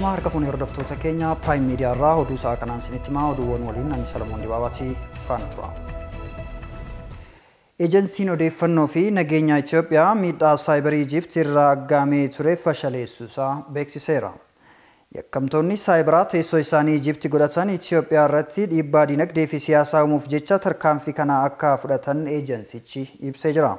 Harka fuunee hordoftoota keenya Prime Media irraa oduu isaa kanaan isinitti himaa oduuwwan waliin ani Salamoon Dibaabaati faana tura. Eejensiin odeeffannoo fi nageenya Itoophiyaa miidhaa saayibarii Ijipt irraa aggaamee ture fashaleessuusaa beeksiseera. Yakkamtoonni saayibaraa teessoo isaanii Ijipti godhatan Itoophiyaa irratti dhiibbaa dinagdee fi siyaasaa uumuuf jecha tarkaanfii kana akka fudhatan eejensichi ibsee jira.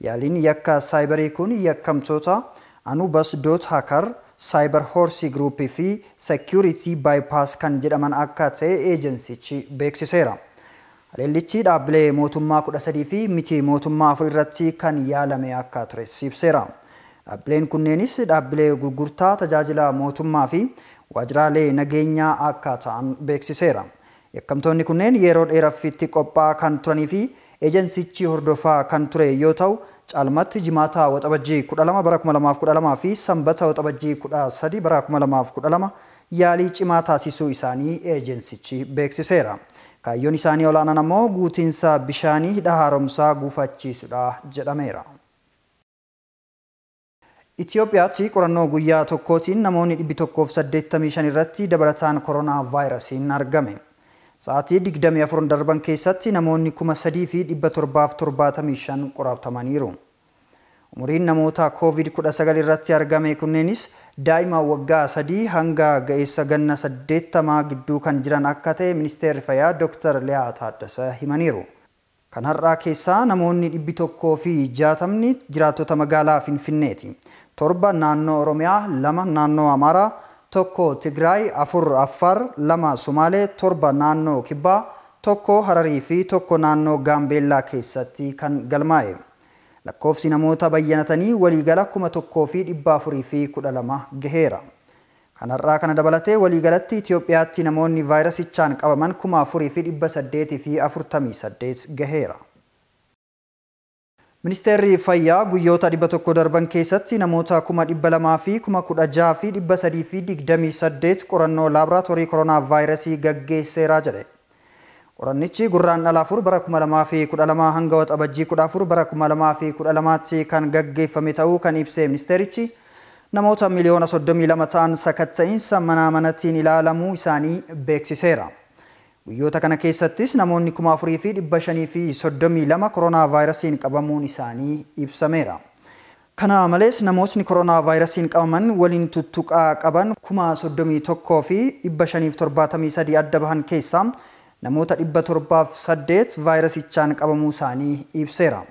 Yaaliin yakka saayibarii kun yakkamtoota Anubas Doot Hakar, Saayibar Horsii Giruuppii fi Security Bypass kan jedhaman akka ta'e eejensichi beeksiseera. Haleellichi dhaabbilee mootummaa kudha sadii fi miti mootummaa afur irratti kan yaalame akka tures ibseera. Dhaabbileen kunneenis dhaabbilee gurgurtaa tajaajila mootummaa fi waajjiraalee nageenyaa akka ta'an beeksiseera. Yakkamtoonni kunneen yeroo dheeraffitti qophaa'aa kan turanii fi eejensichi hordofaa kan ture yoo ta'u caalmatti jimaata waxabajjii 12 bara 2012 fi sanbata waxabajjii 13 bara 2012 yaalii cimaa taasisuu isaanii eejensichi beeksiseera. Kaayyoon isaanii olaanaan ammoo guutiinsa bishaanii hidha haaromsaa guufachiisudha jedhameera. Itoophiyaatti qorannoo guyyaa tokkootiin namoonni 185 irratti dabalataan koronaa vaayirasiin argame. Sa'aatii 24 darban keessatti namoonni 3,775 qoratamaniiru. Umuriin namoota COVID-19 irratti argame kunneenis daa'ima waggaa 3 hanga ga'eessa ganna 80 gidduu kan jiran akka ta'e ministeerri fayyaa Dr. Liyaa Taaddasa himaniiru. Kan har'aa keessaa namoonni 160 jiraattota magaalaa Finfinneeti. Torba naannoo Oromiyaa, lama naannoo Amaaraa, tokko Tigraay, afur Affaar, lama Sumaalee, torba naannoo Kibbaa, tokko Hararii fi tokko naannoo Gaambeellaa keessatti kan galmaa'e. Lakkoofsi namoota bayyanatanii waliigala kuma tokkoo fi dhibba afurii fi kudha lama gaheera. Kanarraa kana dabalatee waliigalatti Itoophiyaatti namoonni vaayirasichaan qabaman kuma afurii fi dhibba saddeetii fi afurtamii saddeet gaheera. Ministeerri fayyaa guyyoota dhibba tokko darban keessatti namoota kuma dhibba lamaa fi kuma kudha jaha fi dhibba sadii fi digdamii saddeet qorannoo laaboraatoorii koronaa vaayirasii gaggeesseeraa jedhe. Qorannichi gurraan dhala afur bara kuma lamaa fi kudha lamaa hanga waxabajjii kudha afur bara kuma lamaa fi kudha lamaatti kan gaggeeffame ta'uu kan ibse ministeerichi namoota miliyoona soddomii lama ta'an sakatta'iinsa manaa manattiin ilaalamuu isaanii beeksiseera. Guyyoota kana keessattis namoonni kuma afurii fi dhibba shanii fi soddomii lama koronaa vaayirasiin qabamuun isaanii ibsameera. Kana malees namootni koronaa vaayirasiin qabaman waliin tuttuqaa qaban kuma soddomii tokkoo fi dhibba shaniif torbaatamii sadii adda bahan keessaa namoota dhibba torbaaf saddeet vaayirasichaan qabamuu isaanii ibseera.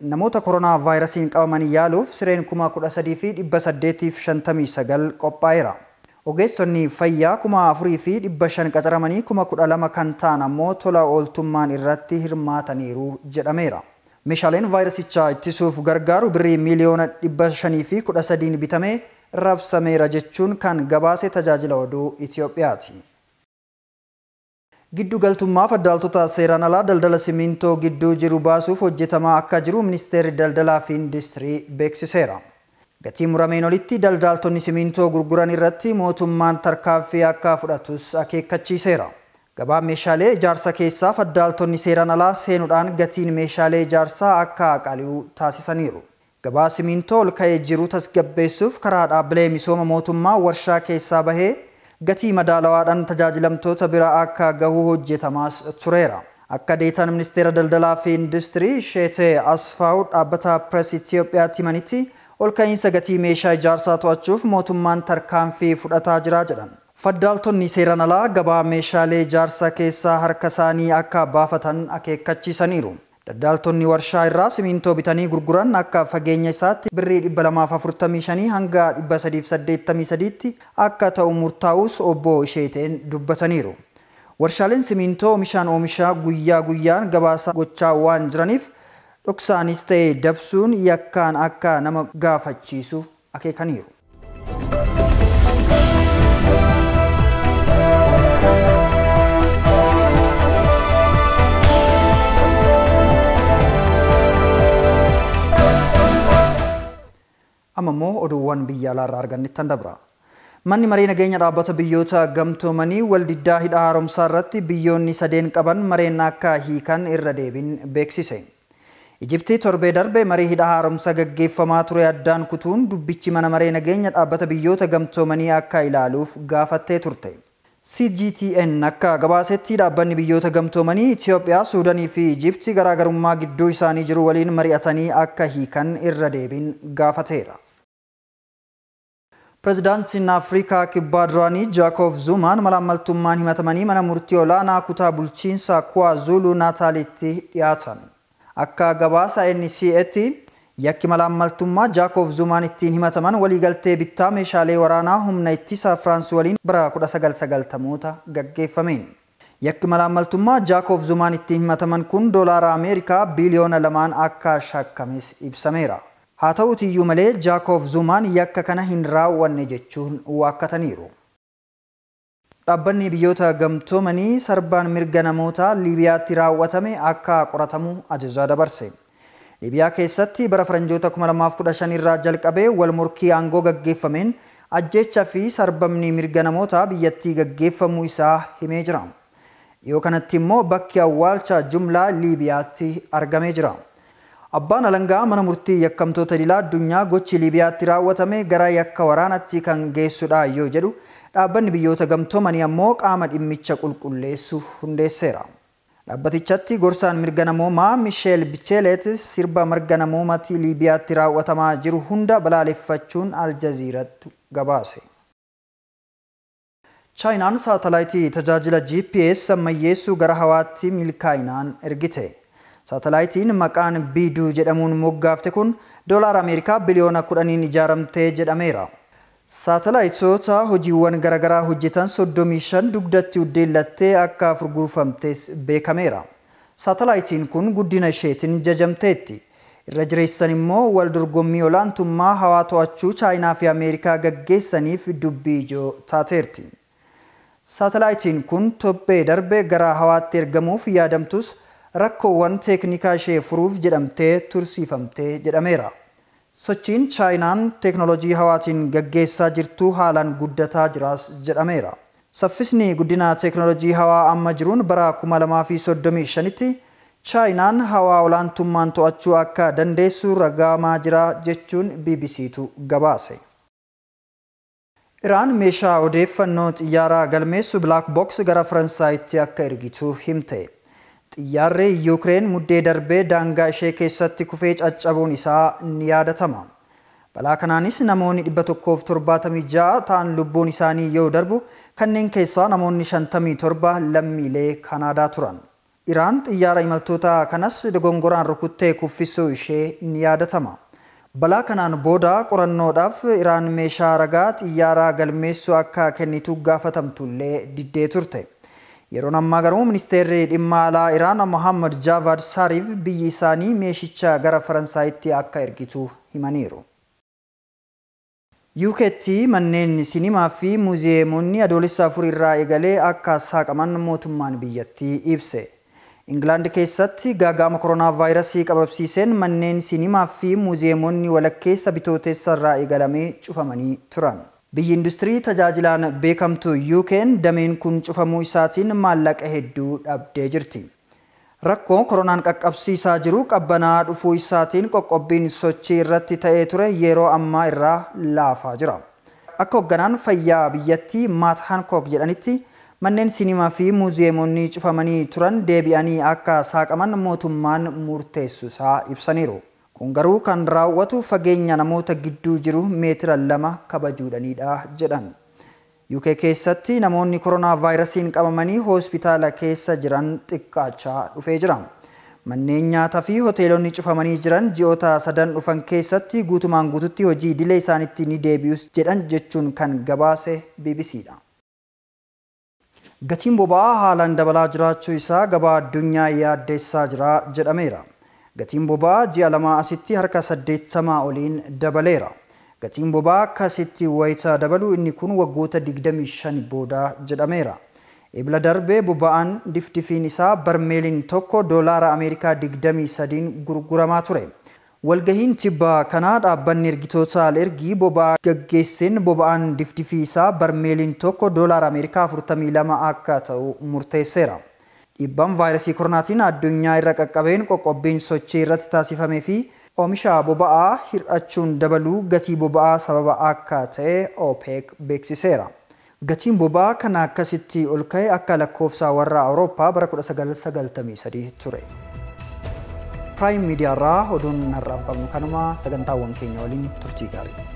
Namoota koronaa vaayirasiin qabaman yaaluuf sireen kuma kudha sadii fi dhibba saddeetiif shantamii sagal qophaa'eera. Ogeessonni fayyaa kuma afurii fi dhibba shan qacaramanii kuma kudha lama kan ta'an ammoo tola ooltummaan irratti hirmaataniiru jedhameera. Meeshaaleen vaayirasichaa ittisuuf gargaaru birrii miiliyoona dhibba shanii fi kudha sadiin bitamee rabsameera jechuun kan gabaase tajaajila oduu Itoophiyaati. Giddu galtummaa faddaaltota seeraan alaa daldala simintoo gidduu jiru baasuuf hojjetamaa akka jiru ministeerri daldalaa fi industirii beeksiseera. Gatii murameen olitti daldaaltonni simintoo gurguran irratti mootummaan tarkaanfii akka fudhatus akeekkachiiseera. Gabaa meeshaalee ijaarsa keessaa faddaaltonni seeraan alaa seenuudhaan gatiin meeshaalee ijaarsaa akka qali'u taasisaniiru. Gabaa simintoo ol ka'ee jiru tasgabbeessuuf karaa dhaabbilee misooma mootummaa warshaa keessaa bahee gatii madaalawaadhaan tajaajilamtoota bira akka gahu hojjetamaas tureera. Akka deetaan ministeera daldalaa fi industirii Sheetee Asfaa'u dhaabbata Pirees Itoophiyaatti himanitti ol ka'iinsa gatii meeshaa ijaarsaa to'achuuf mootummaan tarkaanfii fudhataa jira jedhan. Faddaaltonni seeraan alaa gabaa meeshaalee ijaarsaa keessaa harka isaanii akka baafatan akeekkachiisaniiru. Daldaaltonni warshaa irraa simintoo bitanii gurguran akka fageenya isaatti birrii 245 hanga 383tti akka ta'u murtaa'us obbo Sheeteen dubbataniiru. Warshaaleen simintoo oomishaan oomishaa guyyaa guyyaan gabaasa gochaa waan jiraniif dhoksaanis ta'e dabsuun yakkaan akka nama gaafachiisu akeekaniiru. amma immoo oduuwwan biyya alaarraa argannittan dabra. Manni maree nageenya dhaabbata biyyoota gamtoomanii waldiddaa hidha haaromsaa irratti biyyoonni sadeen qaban mareen akka hiikan irra deebin beeksise. Ijiptii torbee darbe marii hidha haaromsa gaggeeffamaa ture addaan kutuun dubbichi mana maree nageenya dhaabbata biyyoota gamtoomanii akka ilaaluuf gaafattee turte. CGTN akka gabaasetti dhaabbanni biyyoota gamtoomanii Itoophiyaa, Suudanii fi Ijiptii garaagarummaa gidduu isaanii jiru waliin mari'atanii akka hiikan irra deebiin gaafateera. Pireezidaantiin Afrikaa kibbaa duraanii Jaakob Zumaan malaammaltummaan himatamanii mana murtii olaanaa kutaa bulchiinsa KwaZulu Naataalitti dhiyaatan. Akka gabaasa NCA'tti yakki malaammaltummaa Jaakob Zumaan ittiin himataman waliigaltee bittaa meeshaalee waraanaa humna ittisa Firaans waliin bara 1990moota gaggeeffameen. Yakki malaammaltummaa Jaakob Zumaan ittiin himataman kun doolaara Ameerikaa biliyoona lamaan akka shakkames ibsameera. Haa ta'uuti iyyuu malee Jaakob Zumaan yakka kana hin raawwanne jechuun waakkataniiru. Dhaabbanni biyyoota gamtoomanii sarbaan mirga namootaa Liibiyaatti raawwatame akka qoratamu ajajaa dabarse. Liibiyaa keessatti bara faranjoota 2015 irraa jalqabee wal morkii aangoo gaggeeffameen ajjeechaa fi sarbamni mirga namootaa biyyattii gaggeeffamuu isaa himee jira. Dhiyoo kanatti immoo bakki awwaalcha jumlaa Liibiyaatti argamee jira. Abbaan alangaa mana murtii yakkamtoota idilaa addunyaa gochi Liibiyaatti raawwatame gara yakka waraanatti kan geessudha yoo jedhu dhaabbanni biyyoota gamtoomanii ammoo qaama dhimmicha qulqulleessu hundeesseera. Dhaabbatichatti gorsaan mirga namoomaa Misheel Bicheelet sirba mirga namoomatti Liibiyaatti raawwatamaa jiru hunda balaaleffachuun Aljaziiratti gabaase. Chaayinaan saatalaayitii tajaajila GPS ammayyeessuu gara hawaatti milkaa'inaan ergite. Saatalaayitiin maqaan biiduu jedhamuun moggaafte kun doolaara Ameerikaa biliyoona kudhaniin ijaaramtee jedhameera. Saatalaayitoota hojiiwwan garaagaraa hojjetan 35 dugdatti uddeellattee akka furgurfamtes beekameera. Saatalaayitiin kun guddina isheetiin jajamteetti. Irra jireessan immoo wal dorgommii olaantummaa hawaa to'achuu Chaayinaa fi Ameerikaa gaggeessaniif dubbii ijoo taateerti. Saatalaayitiin kun tobbee darbe gara hawaatti ergamuuf yaadamtus rakkoowwan teeknikaa ishee furuuf jedhamtee tursiifamtee jedhameera. Sochiin Chaayinaan teeknoolojii hawaatiin gaggeessaa jirtu haalaan guddataa jiraas jedhameera. Saffisni guddina teeknoolojii hawaa amma jiruun bara 2035tti Chaayinaan hawaa olaantummaan to'achuu akka dandeessu ragaamaa jira jechuun BBCtu gabaase. Iraan meeshaa odeeffannoo xiyyaaraa galmeessu Box gara Faransaayitti akka ergitu himte. Xiyyaarri Yuukireen muddee darbee daangaa ishee keessatti kufee caccabuun isaa ni yaadatama. Balaa kanaanis namoonni 176 ta'an lubbuun isaanii yoo darbu kanneen keessaa namoonni 57 lammiilee Kanaadaa turan. Iraan xiyyaara imaltoota kanas dogongoraan rukuttee kuffisuu ishee ni yaadatama. Balaa kanaan booda qorannoodhaaf Iraan meeshaa ragaa xiyyaaraa galmeessuu akka kennitu gaafatamtullee diddee turte. Yeroon ammaa garuu ministeerri dhimma alaa Iraan Mohammad Javad Sariif biyyi isaanii meeshicha gara Faransaayitti akka ergitu himaniiru. UK'tti manneen sinimaa fi muuziyeemonni adoolessa afur irraa eegalee akka saaqaman mootummaan biyyattii ibse. Ingilaand keessatti gaaga'ama koronaa vaayirasii qababsiiseen manneen sinimaa fi muuziyeemonni walakkeessa bitootessa irraa eegalamee cufamanii turan. Biyyi industirii tajaajilaan beekamtu UK'n dameen kun cufamuu isaatiin maallaqa hedduu dhabdee jirti. Rakkoo koronaan qaqqabsiisaa jiru qabbanaa dhufuu isaatiin qoqqobbiin sochii irratti ta'ee ture yeroo ammaa irraa laafaa jira. Akka hoogganaan fayyaa biyyattii Maat Hancock jedhanitti manneen sinimaa fi muuziyeemonni cufamanii turan deebi'anii akka saaqaman mootummaan murteessuusaa ibsaniiru. Kun garuu kan raawwatu fageenya namoota gidduu jiru meetira lama kabajuudhanidha jedhan. UK keessatti namoonni koronaa vaayirasiin qabamanii hospitaala keessa jiran xiqqaachaa dhufee jira. Manneen nyaataa fi hoteelonni cufamanii jiran ji'oota sadan dhufan keessatti guutumaan guututti hojii idilee isaanitti ni deebi'us jedhan jechuun kan gabaase BBCdha. Gatiin boba'aa haalaan dabalaa jiraachuu isaa gabaa addunyaa yaaddeessaa jira jedhameera. Gatiin boba'aa ji'a lamaa asitti harka saddeettamaa oliin dabaleera. Gatiin boba'aa akkasitti wayita dabalu inni kun waggoota 25 booda jedhameera. Ebila darbee boba'aan difdifiin isaa barmeeliin tokko doolaara Ameerikaa 23 gurguramaa ture. Walgahiin tibbaa kanaa dhaabbanni ergitoota ergii boba'aa gaggeesseen boba'aan difdifii isaa barmeeliin tokko doolaara Ameerikaa 42 akka ta'u murteesseera. Dhiibbaan vaayirasii koronaatiin addunyaa irra qaqqabeen qoqqobbiin sochii irratti taasifamee fi oomisha boba'aa hir'achuun dabaluu gatii boba'aa sababa akka ta'e OPEC beeksiseera. Gatiin boba'aa kana akkasitti ol ka'e akka lakkoofsa warra Awurooppaa bara 1993 ture. Piraayim miidiyaarraa oduun har'aaf qabnu kanuma sagantaawwan keenya waliin turtii gaarii.